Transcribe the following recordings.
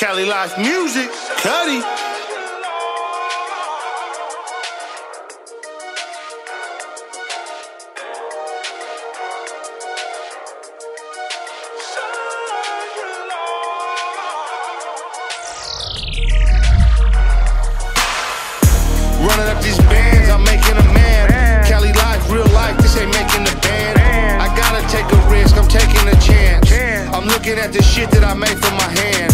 Cali Life Musik, Cuddy. Running up these bands, I'm making a man. Cali Life, real life, this ain't making a band. I gotta take a risk, I'm taking a chance. I'm looking at the shit that I made from my hand.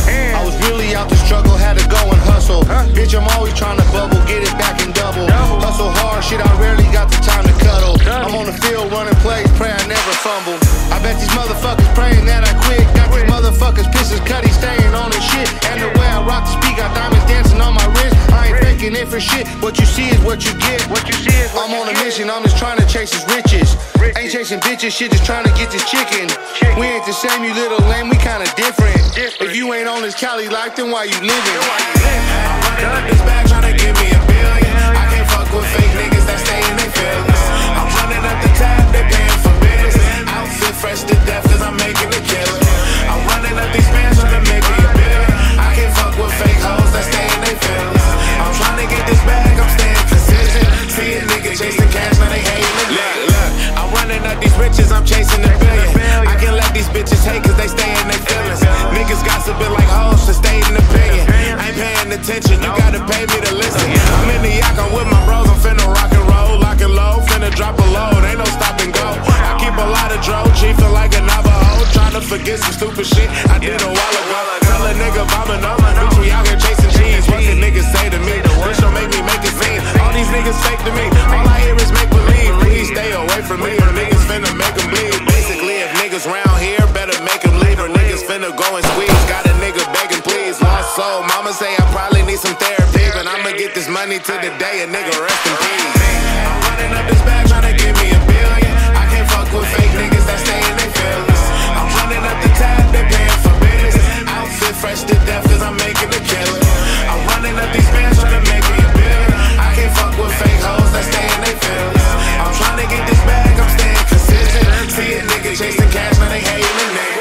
Bet these motherfuckers praying that I quit. Got these motherfuckers pissing, Cuddy staying on the shit. And the way I rock the speak, got diamonds dancing on my wrist. I ain't faking it for shit. What you see is what you get. What you see is I'm you on a mission, I'm just trying to chase his riches. Ain't chasing bitches, shit, just trying to get this chicken. We ain't the same, you little lame, we kinda different. Different. If you ain't on this Cali life, then why you living? Running up this chasing the billion. I can let these bitches hate cause they stay in their feelings. Niggas gossiping like hoes to stay in opinion. I ain't paying attention, you gotta pay me to listen. I'm in the yacht, I'm with my bros, I'm finna rock and roll, lock and low, finna drop a load, ain't no stop and go. I keep a lot of dro, chiefin' like a Navajo, tryna forget some stupid shit I did a while ago. Tell a nigga bombing up, bitch, we out here chasing me to the day a nigga rest in peace. I'm running up this bag trying to get me a billion. I can't fuck with fake niggas that stay in their feelings. I'm running up the tab, they paying for business. Outfit fresh to death cause I'm making the killing. I'm running up these bands trying to make me a billion. I can't fuck with fake hoes that stay in their feelings. I'm trying to get this bag, I'm staying consistent. See a nigga chasing cash, now they hating the nigga.